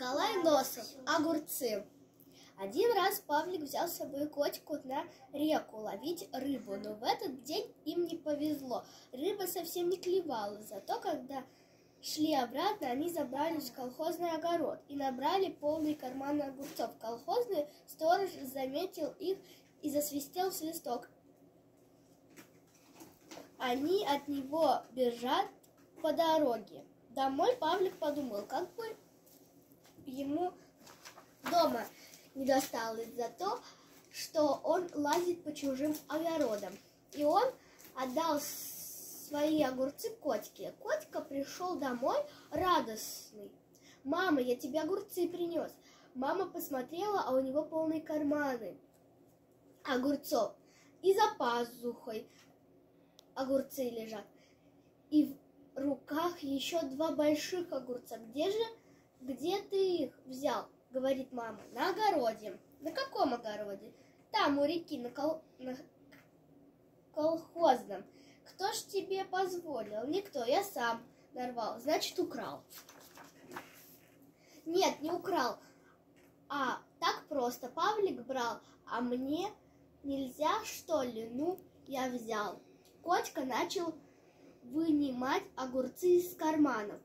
Николай Носов. Огурцы. Один раз Павлик взял с собой котику на реку ловить рыбу, но в этот день им не повезло. Рыба совсем не клевала, зато когда шли обратно, они забрались в колхозный огород и набрали полный карман огурцов. Колхозный сторож заметил их и засвистел в свисток. Они от него бежат по дороге. Домой Павлик подумал, как бы не досталось за то, что он лазит по чужим огородам. И он отдал свои огурцы котике. Котика пришел домой радостный. «Мама, я тебе огурцы принес». Мама посмотрела, а у него полные карманы огурцов. И за пазухой огурцы лежат. И в руках еще два больших огурца. Где же, где ты их? Говорит мама. На огороде. На каком огороде? Там, у реки, на, кол... на колхозном. Кто ж тебе позволил? Никто, я сам нарвал. Значит, украл. Нет, не украл. А так просто. Павлик брал, а мне нельзя, что ли? Ну, я взял. Котика начал вынимать огурцы из карманов.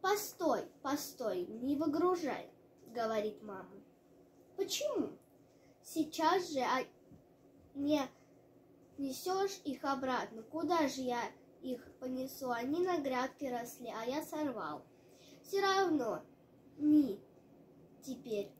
«Постой, постой, не выгружай», — говорит мама. «Почему? Сейчас же а не несешь их обратно. Куда же я их понесу? Они на грядке росли, а я сорвал. Все равно не теперь